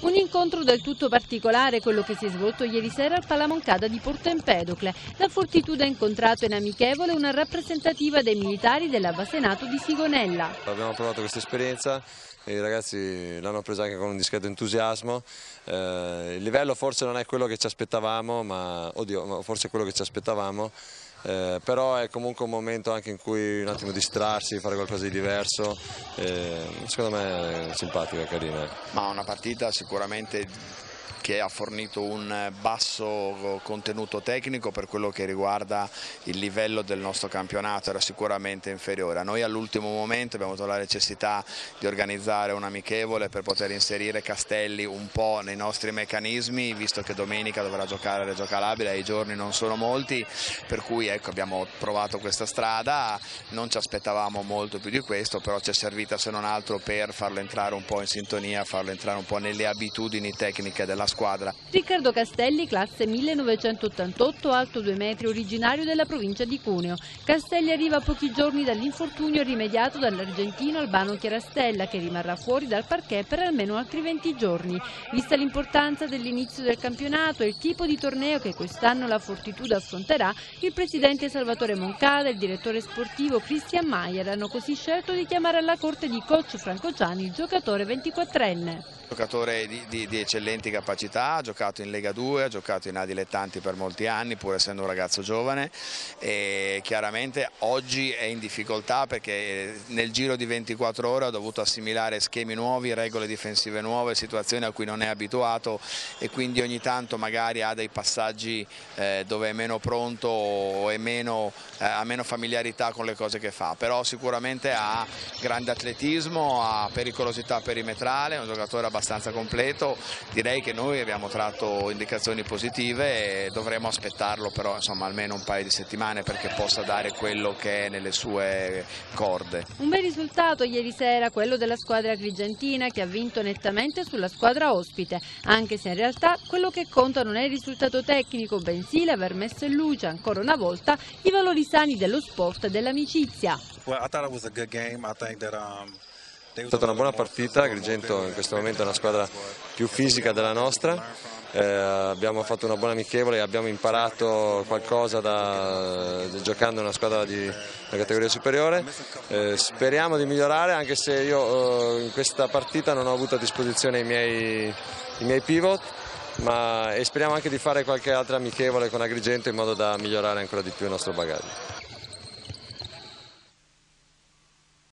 Un incontro del tutto particolare, quello che si è svolto ieri sera al Palamoncada di Porto Empedocle. La Fortitudo ha incontrato in amichevole una rappresentativa dei militari della Basenato di Sigonella. Abbiamo provato questa esperienza i ragazzi l'hanno presa anche con un discreto entusiasmo. Eh, il livello forse non è quello che ci aspettavamo, ma oddio, forse è quello che ci aspettavamo. Eh, però è comunque un momento anche in cui un attimo distrarsi, fare qualcosa di diverso, eh, secondo me è simpatica, è carina. Ma una partita sicuramente che ha fornito un basso contenuto tecnico per quello che riguarda il livello del nostro campionato, era sicuramente inferiore. A noi all'ultimo momento abbiamo avuto la necessità di organizzare un amichevole per poter inserire Castelli un po' nei nostri meccanismi, visto che domenica dovrà giocare Reggio Calabria e i giorni non sono molti, per cui ecco, abbiamo provato questa strada, non ci aspettavamo molto più di questo, però ci è servita se non altro per farlo entrare un po' in sintonia, farlo entrare un po' nelle abitudini tecniche della squadra squadra. Riccardo Castelli, classe 1988, alto 2 metri, originario della provincia di Cuneo. Castelli arriva a pochi giorni dall'infortunio rimediato dall'argentino Albano Chiarastella, che rimarrà fuori dal parquet per almeno altri 20 giorni. Vista l'importanza dell'inizio del campionato e il tipo di torneo che quest'anno la Fortitudo affronterà, il presidente Salvatore Moncada e il direttore sportivo Christian Maier hanno così scelto di chiamare alla corte di coach Franco Gianni il giocatore 24enne. Giocatore di, di, di, eccellenti capacità, ha giocato in Lega 2, ha giocato in A dilettanti per molti anni pur essendo un ragazzo giovane. E chiaramente oggi è in difficoltà perché nel giro di 24 ore ha dovuto assimilare schemi nuovi, regole difensive nuove, situazioni a cui non è abituato e quindi ogni tanto magari ha dei passaggi eh, dove è meno pronto o meno, eh, ha meno familiarità con le cose che fa, però sicuramente ha grande atletismo, ha pericolosità perimetrale, è un giocatore abbastanza completo, direi che noi abbiamo tratto indicazioni positive e dovremo aspettarlo però insomma, almeno un paio di settimane perché possa dare quello che è nelle sue corde. Un bel risultato ieri sera, quello della squadra agrigentina che ha vinto nettamente sulla squadra ospite, anche se in realtà quello che conta non è il risultato tecnico, bensì l'aver messo in luce ancora una volta i valori sani dello sport e dell'amicizia. Well, è stata una buona partita, Agrigento in questo momento è una squadra più fisica della nostra, eh, abbiamo fatto una buona amichevole abbiamo imparato qualcosa da, giocando in una squadra di una categoria superiore. Eh, speriamo di migliorare anche se io eh, in questa partita non ho avuto a disposizione i miei, i miei pivot ma, e speriamo anche di fare qualche altra amichevole con Agrigento in modo da migliorare ancora di più il nostro bagaglio.